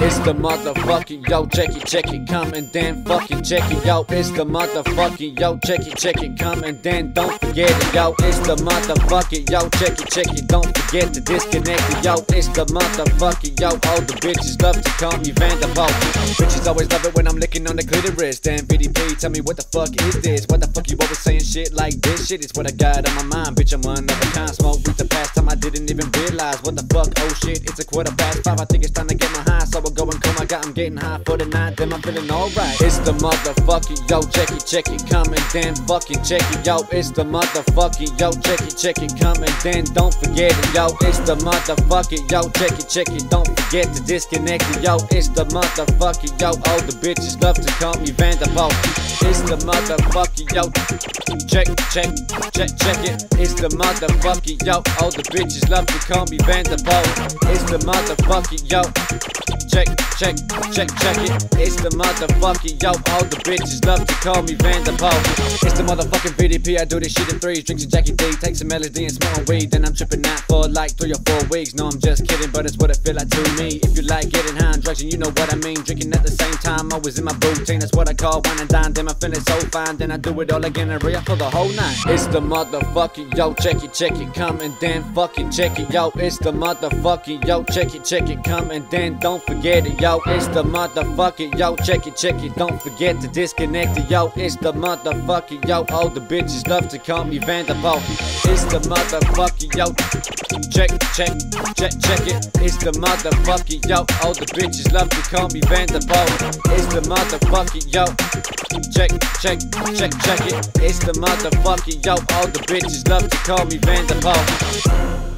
It's the motherfucking yo, check it, check it, come and then fucking check it, yo. It's the motherfucking yo, check it, check it, come and then don't forget it, yo. It's the motherfucking yo, check it, check it, don't forget to disconnect it, yo. It's the motherfucking yo, all the bitches love to call me Vanderbilt. Bitches always love it when I'm licking on the clitoris. Damn, VDP, tell me what the fuck is this? What the fuck you always saying shit like this? Shit is what I got on my mind, bitch. I'm one of a kind. Smoke with the past time I didn't even realize what the fuck. Oh shit, it's a quarter past five. I think it's time to get my high, so I go and come. I got I'm getting high for the night, then I'm feeling alright. It's the motherfucking yo, check it, check it, come and then fucking check it, yo. It's the motherfucking yo, check it, check it, come and then don't forget it, yo. It's the motherfucking yo, check it, check it, don't forget to disconnect it, yo. It's the motherfucking yo, all the bitches love to call me Vanderbilt. It's the motherfucking yo, check, check, check, check it. It's the motherfucking yo, all the bitches love to call me Vanderbilt. It's the motherfucking yo. Check, check, check, check it. It's the motherfucking yo. All the bitches love to call me Vanderbilt. It's the motherfucking VDP. I do this shit in threes. Drinks some Jackie D, take some LSD and smoke weed. Then I'm tripping out for like three or four weeks. No, I'm just kidding, but it's what it feel like to me. If you like getting high on drugs, and you know what I mean. Drinking at the same time, always in my routine. That's what I call wine and dine. Then I'm feeling so fine. Then I do it all again and re for the whole night. It's the motherfucking yo. Check it, check it, come and then fucking check it, yo. It's the motherfucking yo. Check it, check it, come and then don't forget it, yo. It's the motherfucking yo. Check it, check it, don't forget to disconnect it, yo. It's the motherfucking yo. All the bitches love to call me Vanderbilt. It's the motherfucking yo. Check, check, check, check it. It's the motherfucking yo. All the bitches love to call me Vanderbilt. It's the motherfucking yo. Check, check, check, check it. It's the motherfucking yo. All the bitches love to call me Vanderbilt.